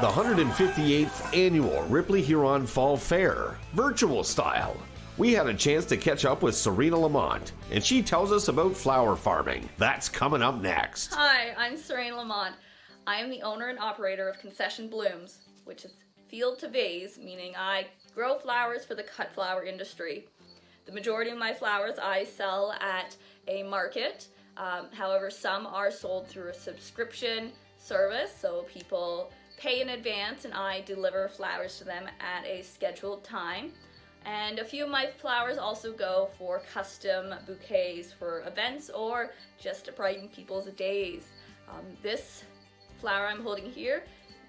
the 158th annual Ripley Huron Fall Fair, virtual style. We had a chance to catch up with Serena Lamont, and she tells us about flower farming. That's coming up next. Hi, I'm Serena Lamont. I am the owner and operator of Concession Blooms, which is field to vase, meaning I grow flowers for the cut flower industry. The majority of my flowers I sell at a market. Um, however, some are sold through a subscription service, so people pay in advance and I deliver flowers to them at a scheduled time. And a few of my flowers also go for custom bouquets for events or just to brighten people's days. Um, this flower I'm holding here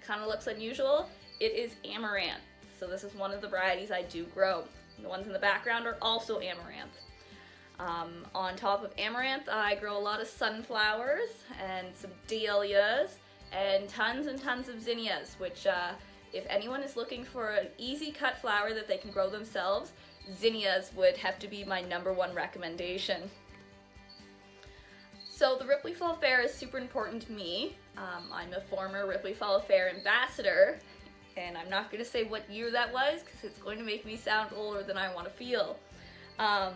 kind of looks unusual. It is amaranth. So this is one of the varieties I do grow. The ones in the background are also amaranth. Um, on top of amaranth, I grow a lot of sunflowers and some dahlias and tons and tons of zinnias, which uh, if anyone is looking for an easy cut flower that they can grow themselves, zinnias would have to be my number one recommendation. So the Ripley Fall Fair is super important to me. Um, I'm a former Ripley Fall Fair ambassador, and I'm not going to say what year that was because it's going to make me sound older than I want to feel. Um,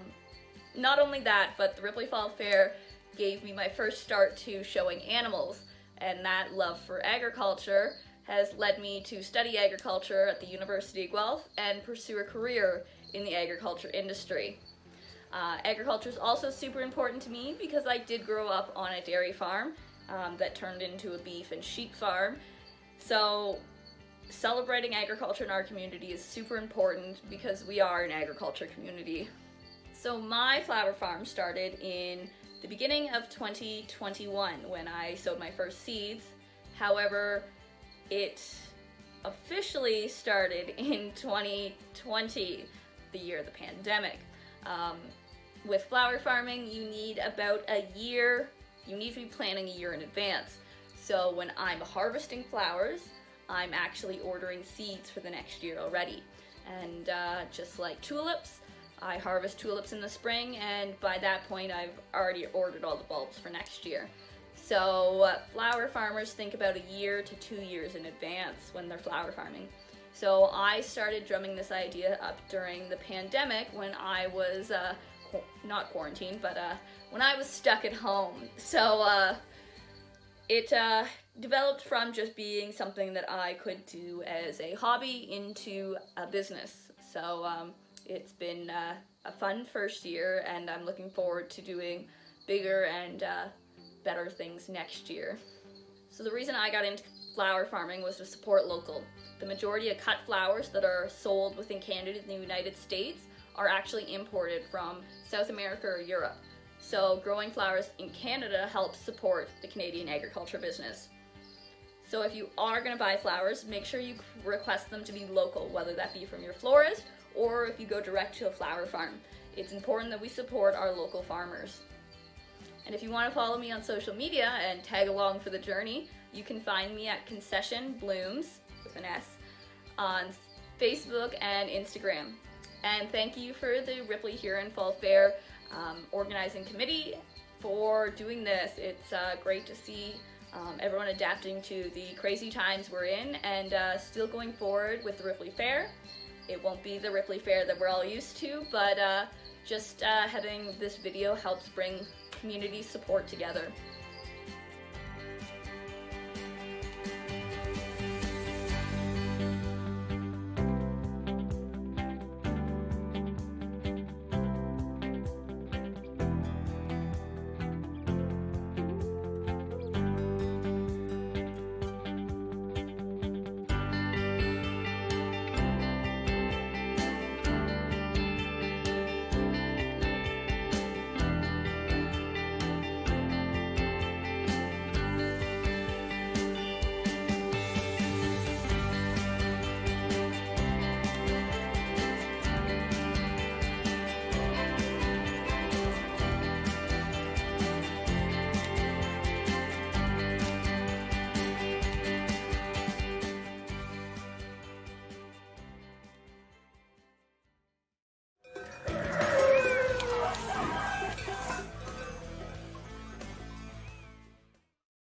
not only that, but the Ripley Fall Fair gave me my first start to showing animals, and that love for agriculture has led me to study agriculture at the University of Guelph and pursue a career in the agriculture industry. Uh, agriculture is also super important to me because I did grow up on a dairy farm um, that turned into a beef and sheep farm. So celebrating agriculture in our community is super important because we are an agriculture community. So my flower farm started in the beginning of 2021 when I sowed my first seeds. However, it officially started in 2020, the year of the pandemic. Um, with flower farming, you need about a year, you need to be planning a year in advance. So when I'm harvesting flowers, I'm actually ordering seeds for the next year already. And uh, just like tulips, I harvest tulips in the spring and by that point I've already ordered all the bulbs for next year. So uh, flower farmers think about a year to two years in advance when they're flower farming. So I started drumming this idea up during the pandemic when I was, uh, qu not quarantined, but uh, when I was stuck at home. So uh, it uh, developed from just being something that I could do as a hobby into a business. So um, it's been uh, a fun first year and I'm looking forward to doing bigger and better things next year. So the reason I got into flower farming was to support local. The majority of cut flowers that are sold within Canada and the United States are actually imported from South America or Europe. So growing flowers in Canada helps support the Canadian agriculture business. So if you are going to buy flowers, make sure you request them to be local, whether that be from your florist or if you go direct to a flower farm. It's important that we support our local farmers. And if you want to follow me on social media and tag along for the journey, you can find me at Concession Blooms, with an S, on Facebook and Instagram. And thank you for the Ripley Huron Fall Fair um, organizing committee for doing this. It's uh, great to see um, everyone adapting to the crazy times we're in and uh, still going forward with the Ripley Fair. It won't be the Ripley Fair that we're all used to, but uh, just uh, having this video helps bring community support together.